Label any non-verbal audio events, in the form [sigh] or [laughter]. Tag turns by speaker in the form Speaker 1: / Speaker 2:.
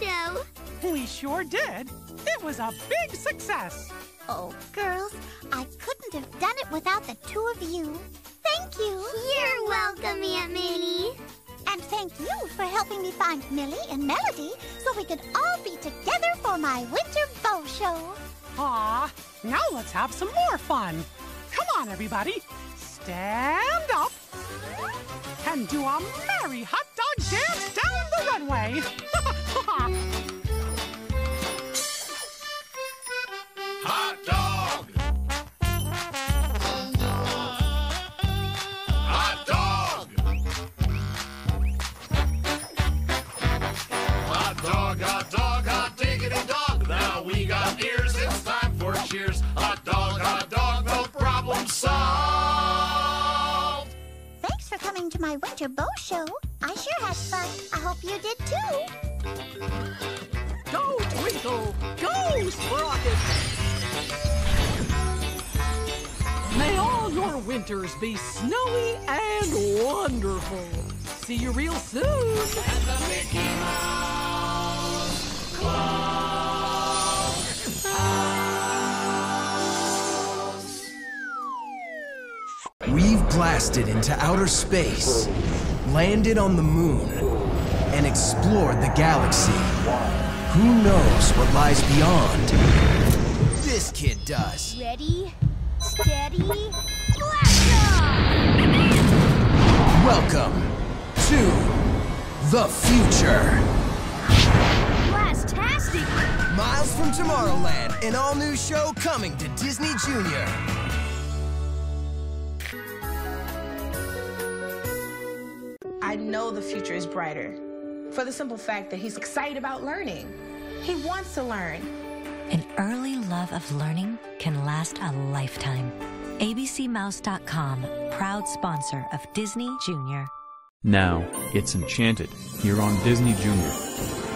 Speaker 1: show.
Speaker 2: We sure did. It was a big success.
Speaker 3: Oh, girls, I couldn't have done it without the two of you. Thank you.
Speaker 1: You're welcome, Aunt Minnie.
Speaker 3: And thank you for helping me find Millie and Melody so we could all be together for my winter bow show.
Speaker 2: Aw, now let's have some more fun. Come on, everybody. Stand up and do a merry hot dog dance down the runway. [laughs]
Speaker 4: Hot dog! Hot dog! Hot dog, hot dog, hot diggity dog. Now we got ears, it's time for cheers. Hot dog, hot dog, no problem solved.
Speaker 3: Thanks for coming to my winter bow show. I sure had fun. I hope you did too.
Speaker 5: Go, Twinkle! Go, Sprocket! May all your winters be snowy and wonderful. See you real soon.
Speaker 6: We've blasted into outer space, landed on the moon, and explored the galaxy. Who knows what lies beyond? This kid does.
Speaker 1: Ready, steady, blast off!
Speaker 6: Welcome to the future.
Speaker 1: Blastastic!
Speaker 6: Miles from Tomorrowland, an all new show coming to Disney Junior.
Speaker 7: I know the future is brighter for the simple fact that he's excited about learning. He wants to learn.
Speaker 8: An early love of learning can last a lifetime. ABCMouse.com, proud sponsor of Disney Junior.
Speaker 9: Now, it's Enchanted, here on Disney Junior.